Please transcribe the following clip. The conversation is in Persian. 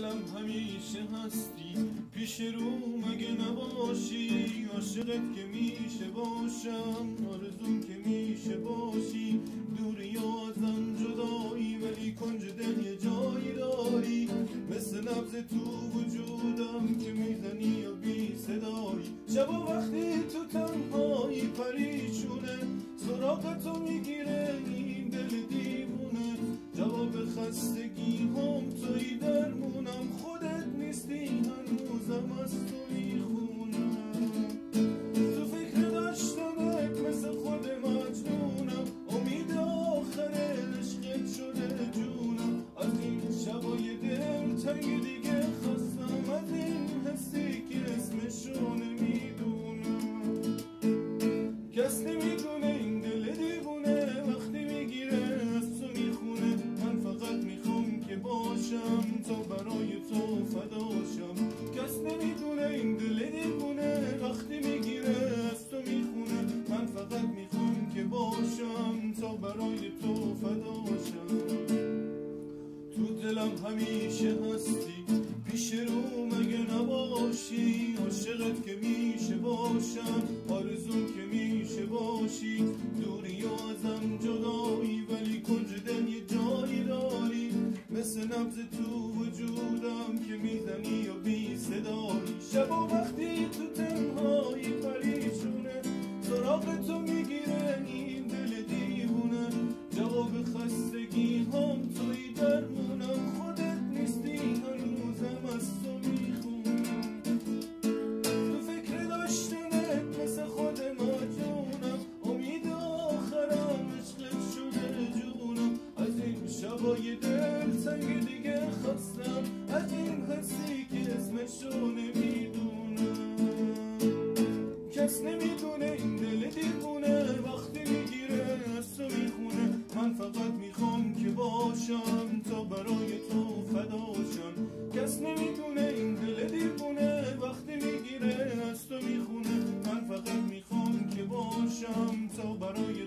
دلم همیشه هستی. پیش رو مگه نباشی؟ عاشقت که میشه باشم. آرزون که میشه باشی. دوری ازم جدایی ولی کنج دل یه جایی داری. مثل نبز تو وجودم که می‌زنی و بی صدایی. شب وقتی تو تنهایی پریشونه سراغ تو تنگ دیگه خستم از این حسی که اسمشو نمی‌دونم کس نمی‌دونه این دل دیوونه وقتی می‌گیره از تو می‌خونه. من فقط می‌خوام که باشم تا برای تو فداشم کس نمی‌دونه این دل دیوونه وقتی می‌گیره از تو می‌خونه. من فقط می‌خوام که باشم تا برای تو فداشم همیشه هستی پیش رو خواستم از این حسی که اسمشو نمی‌دونم کس نمی‌دونه این دل دیوونه وقتی می‌گیره از تو می‌خونه. من فقط می‌خوام که باشم تا برای تو فداشم. کس نمی‌دونه این دل دیوونه وقتی می‌گیره از تو می‌خونه. من فقط می‌خوام که باشم تا برای